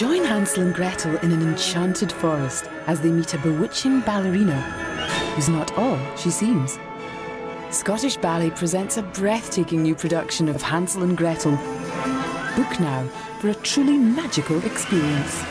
Join Hansel and Gretel in an enchanted forest as they meet a bewitching ballerina who's not all she seems. Scottish Ballet presents a breathtaking new production of Hansel and Gretel. Book now for a truly magical experience.